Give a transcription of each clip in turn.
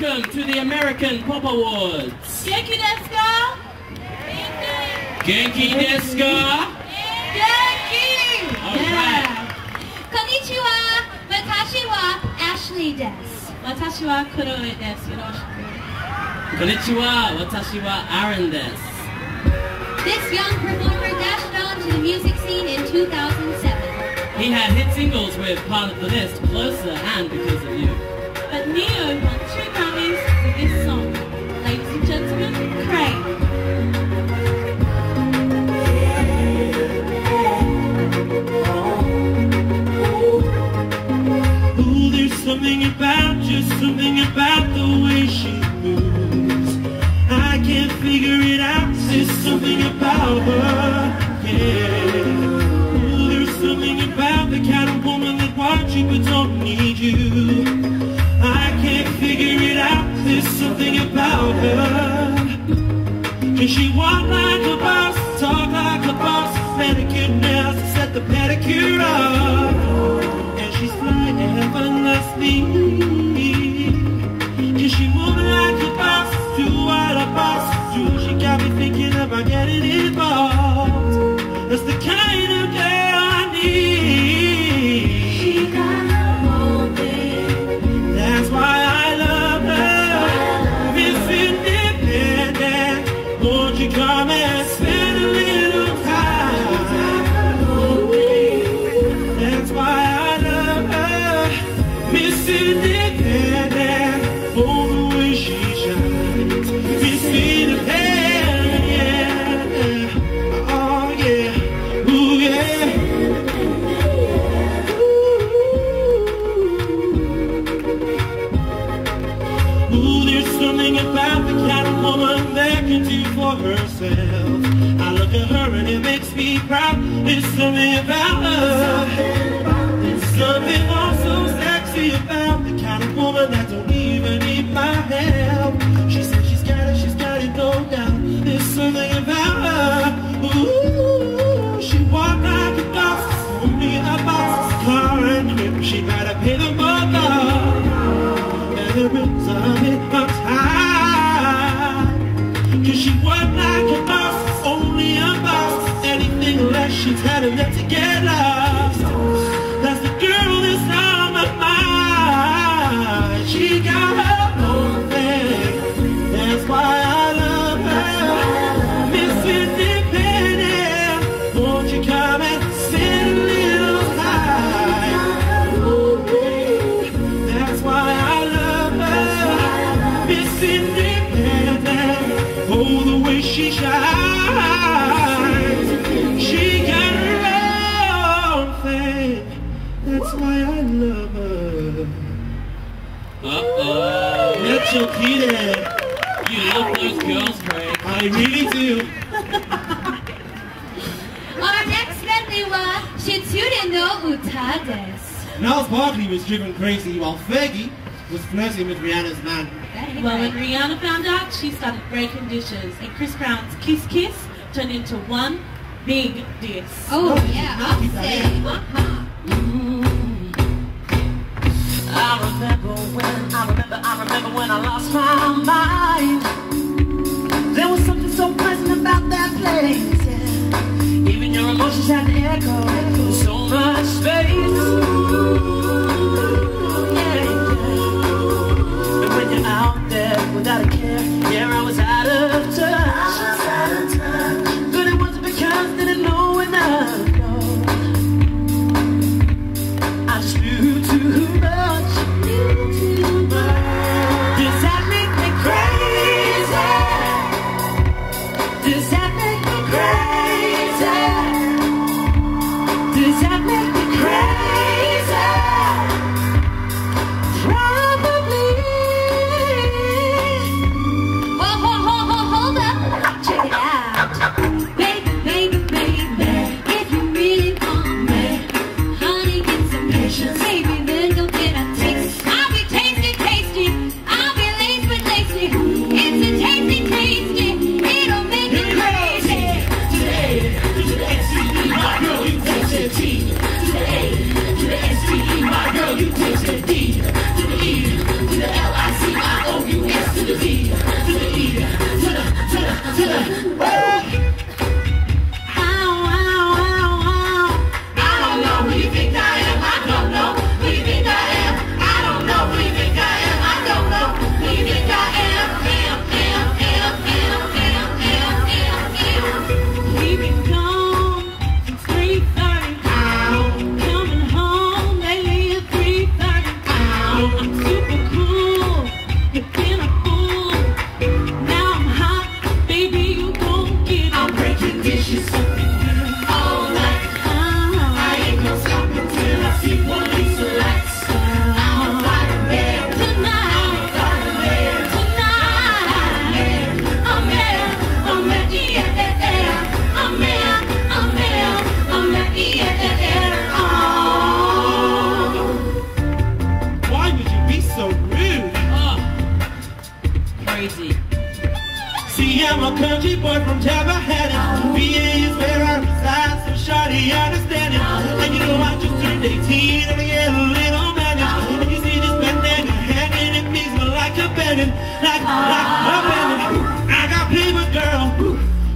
welcome to the American Pop Awards. Genki desu ka? Genki desu ka? Genki! Alright. Konnichiwa, watashi wa Ashley desu. Watashi wa Kuroe desu. Yoroshiku. Konnichiwa, watashi wa Aaron desu. This young performer dashed on to the music scene in 2007. He had hit singles with part of the list, Closer and Because of You. But Ne-Yo there's something about her, yeah. There's something about the kind of woman that wants you but don't need you. I can't figure it out, there's something about her. Can she walk like a boss, talk like a boss, manicure nails set the pedicure up? For herself. I look at her and it makes me proud. It's something about her. Uh-oh. Mitchell Keaton. You love those girls, Craig. I really do. Our next medley was Shitsure no Uta desu. Gnarls Barkley was driven crazy while Fergie was flirting with Rihanna's man. Well, when Rihanna found out, she started breaking dishes, and Chris Brown's Kiss Kiss turned into one big diss. Oh, yeah, Offset. I remember when, I remember, I remember when I lost my mind. There was something so pleasant about that place. Even your emotions had to See, I'm a country boy from Tallahassee. VA is where I reside, so shawty understand it. And you know I just turned 18 and I get a little manic. And you see this bandana hanging, it means me like a bandit, like, like a bandit. I got paper, girl,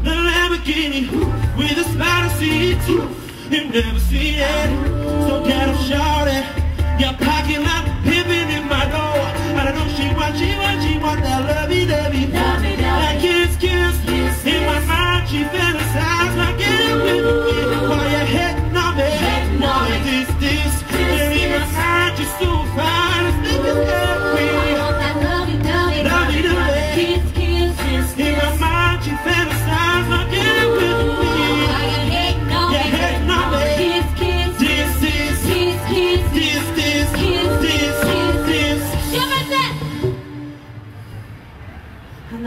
the Lamborghini, with a spider seat. You never see it, so get up, shawty. Your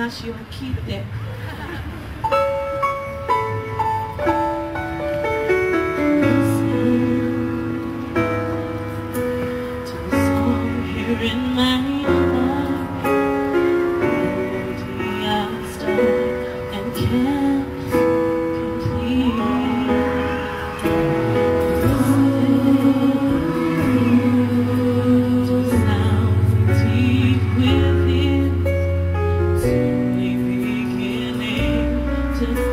話を聞いて to